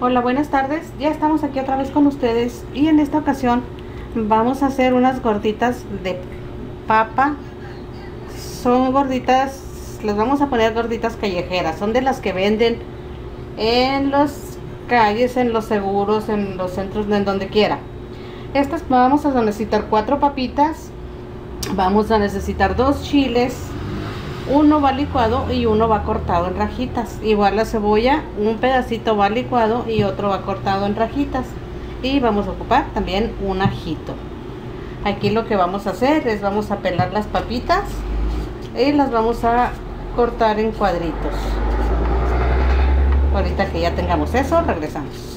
Hola, buenas tardes. Ya estamos aquí otra vez con ustedes y en esta ocasión vamos a hacer unas gorditas de papa. Son gorditas, les vamos a poner gorditas callejeras. Son de las que venden en las calles, en los seguros, en los centros, en donde quiera. Estas vamos a necesitar cuatro papitas. Vamos a necesitar dos chiles, uno va licuado y uno va cortado en rajitas. Igual la cebolla, un pedacito va licuado y otro va cortado en rajitas. Y vamos a ocupar también un ajito. Aquí lo que vamos a hacer es vamos a pelar las papitas y las vamos a cortar en cuadritos. Ahorita que ya tengamos eso, regresamos.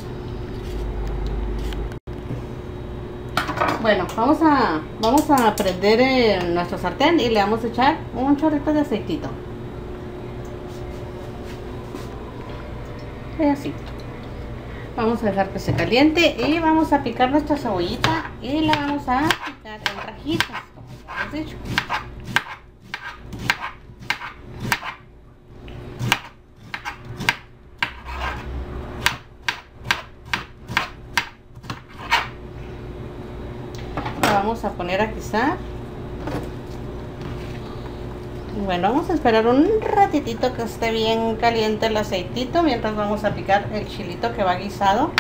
Bueno, vamos a, vamos a prender en nuestro sartén y le vamos a echar un chorrito de aceitito. Y así. Vamos a dejar que se caliente y vamos a picar nuestra cebollita y la vamos a picar en rajitas, como hemos dicho. Vamos a poner a guisar. Bueno, vamos a esperar un ratitito que esté bien caliente el aceitito mientras vamos a picar el chilito que va guisado.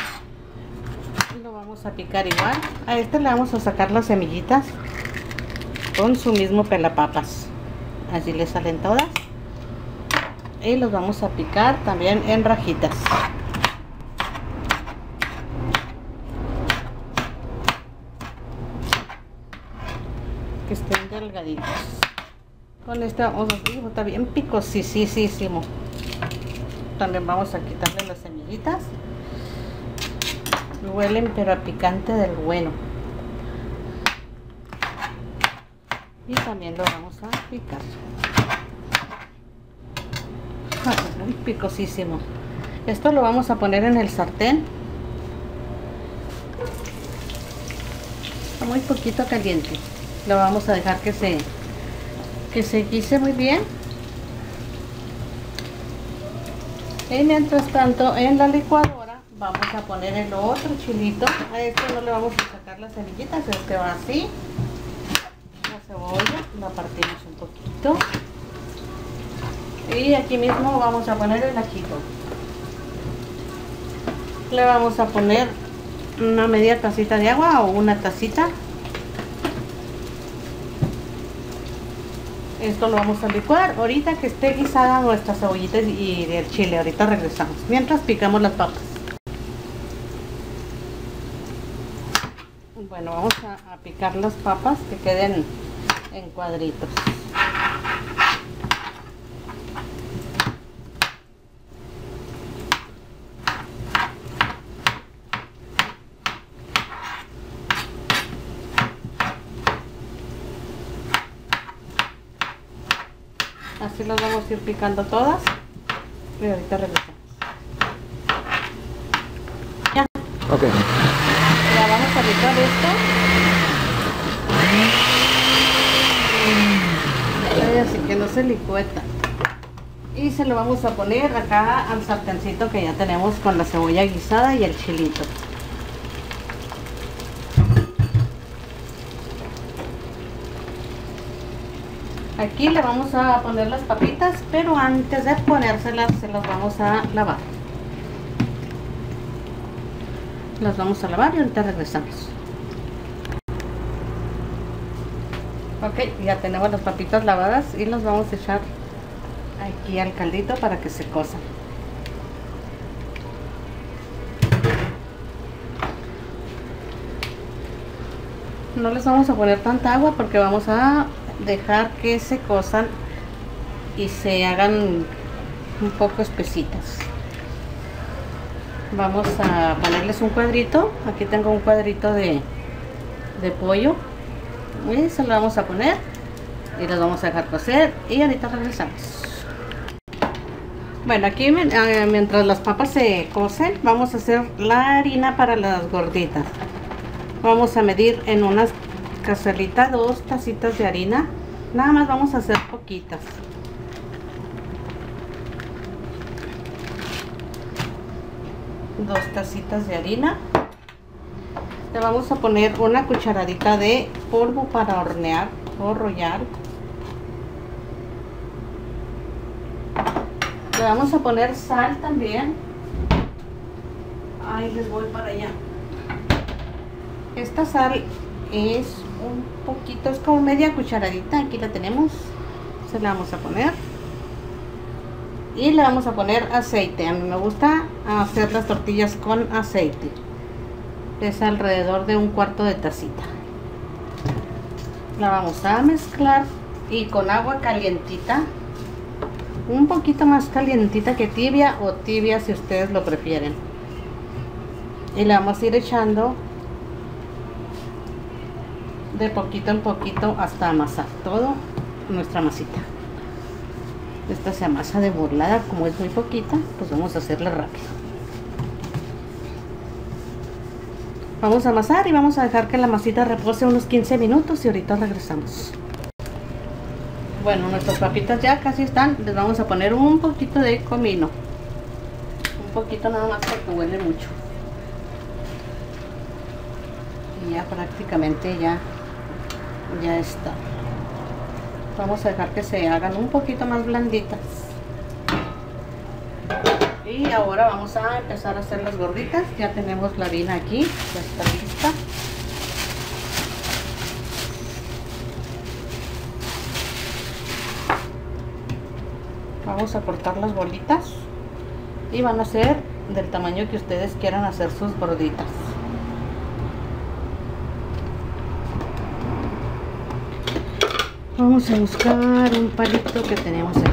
Lo vamos a picar igual. A este le vamos a sacar las semillitas con su mismo pelapapas. Así le salen todas. Y los vamos a picar también en rajitas. Que estén delgaditos. Con este vamos a está bien picosísimo. También vamos a quitarle las semillitas. Huelen pero a picante del bueno. Y también lo vamos a picar. Muy picosísimo. Esto lo vamos a poner en el sartén. Muy poquito caliente lo vamos a dejar que se que se guise muy bien. Y mientras tanto en la licuadora vamos a poner el otro chilito. A este no le vamos a sacar las semillitas este va así. La cebolla la partimos un poquito. Y aquí mismo vamos a poner el ajito le vamos a poner una media tacita de agua o una tacita Esto lo vamos a licuar ahorita que esté guisada nuestra cebollita y el chile. Ahorita regresamos. Mientras picamos las papas. Bueno, vamos a picar las papas que queden en cuadritos. Así las vamos a ir picando todas. Y ahorita regresamos. Ya. Ok. Ya vamos a picar esto. Así que no se licueta. Y se lo vamos a poner acá al sartencito que ya tenemos con la cebolla guisada y el chilito. Aquí le vamos a poner las papitas, pero antes de ponérselas se las vamos a lavar. Las vamos a lavar y ahorita regresamos. Ok, ya tenemos las papitas lavadas y las vamos a echar aquí al caldito para que se cosan. No les vamos a poner tanta agua porque vamos a dejar que se cosan y se hagan un poco espesitas. Vamos a ponerles un cuadrito. Aquí tengo un cuadrito de, de pollo. Y se lo vamos a poner y los vamos a dejar cocer y ahorita regresamos. Bueno aquí eh, mientras las papas se cocen vamos a hacer la harina para las gorditas. Vamos a medir en unas cazuelita dos tacitas de harina nada más vamos a hacer poquitas dos tacitas de harina. Le vamos a poner una cucharadita de polvo para hornear o rollar. Le vamos a poner sal también. Ahí les voy para allá. Esta sal es un poquito, es como media cucharadita. Aquí la tenemos. Se la vamos a poner y le vamos a poner aceite a mí me gusta hacer las tortillas con aceite es alrededor de un cuarto de tacita la vamos a mezclar y con agua calientita un poquito más calientita que tibia o tibia si ustedes lo prefieren y le vamos a ir echando de poquito en poquito hasta amasar todo nuestra masita. Esta se amasa de burlada como es muy poquita pues vamos a hacerla rápido. Vamos a amasar y vamos a dejar que la masita repose unos 15 minutos y ahorita regresamos. Bueno nuestras papitas ya casi están les vamos a poner un poquito de comino. Un poquito nada más porque huele mucho. Y ya prácticamente ya ya está. Vamos a dejar que se hagan un poquito más blanditas. Y ahora vamos a empezar a hacer las gorditas. Ya tenemos la harina aquí ya está lista. Vamos a cortar las bolitas y van a ser del tamaño que ustedes quieran hacer sus gorditas Vamos a buscar un palito que tenemos aquí.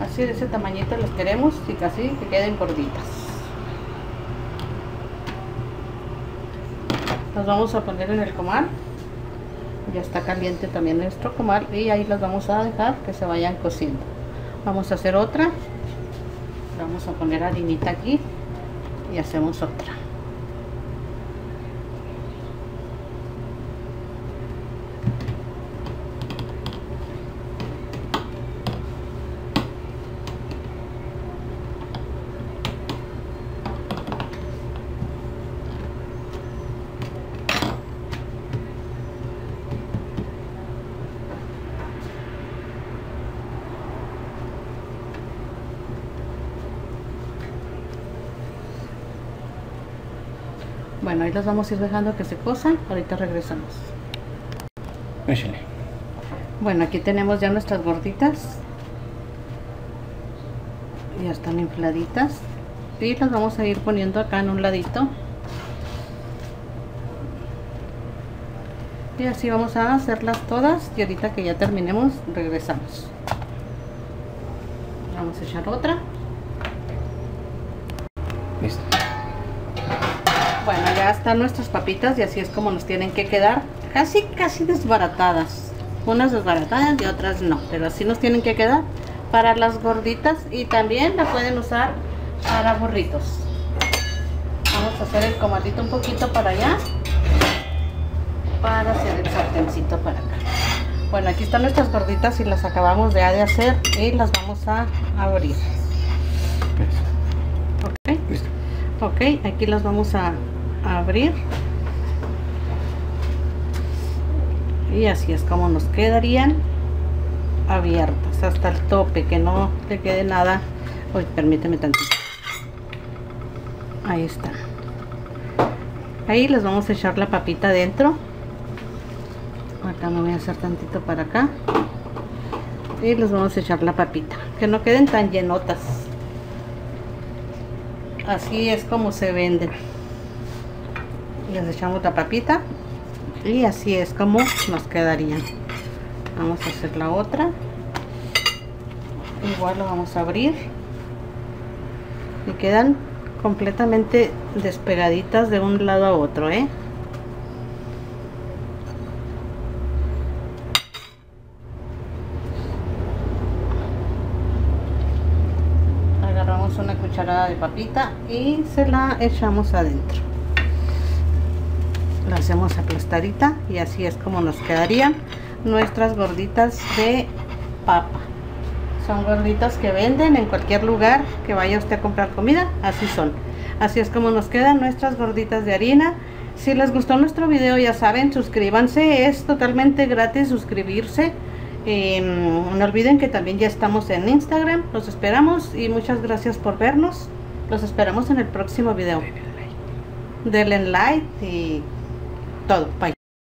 Así de ese tamañito los queremos y casi que queden gorditas. Las vamos a poner en el comal. Ya está caliente también nuestro comal y ahí las vamos a dejar que se vayan cociendo. Vamos a hacer otra. Vamos a poner harinita aquí y hacemos otra Bueno, ahí las vamos a ir dejando que se cosan. Ahorita regresamos. Bueno, aquí tenemos ya nuestras gorditas. Ya están infladitas. Y las vamos a ir poniendo acá en un ladito. Y así vamos a hacerlas todas. Y ahorita que ya terminemos, regresamos. Vamos a echar otra. Listo. Bueno, ya están nuestras papitas y así es como nos tienen que quedar. Casi, casi desbaratadas. Unas desbaratadas y otras no. Pero así nos tienen que quedar para las gorditas y también la pueden usar para burritos. Vamos a hacer el comadito un poquito para allá. Para hacer el sartencito para acá. Bueno, aquí están nuestras gorditas y las acabamos de, hacer y las vamos a abrir. Ok. Ok, aquí las vamos a abrir. Y así es como nos quedarían abiertas hasta el tope que no le quede nada. Uy, permíteme tantito. Ahí está. Ahí les vamos a echar la papita dentro acá me voy a hacer tantito para acá. Y les vamos a echar la papita. Que no queden tan llenotas. Así es como se venden les echamos la papita y así es como nos quedarían vamos a hacer la otra. Igual lo vamos a abrir. Y quedan completamente despegaditas de un lado a otro ¿eh? agarramos una cucharada de papita y se la echamos adentro la hacemos aplastadita y así es como nos quedarían nuestras gorditas de papa. Son gorditas que venden en cualquier lugar que vaya usted a comprar comida así son. Así es como nos quedan nuestras gorditas de harina. Si les gustó nuestro video ya saben suscríbanse es totalmente gratis suscribirse. Em, no olviden que también ya estamos en Instagram los esperamos y muchas gracias por vernos. Los esperamos en el próximo video. Denle like y todo. Bye.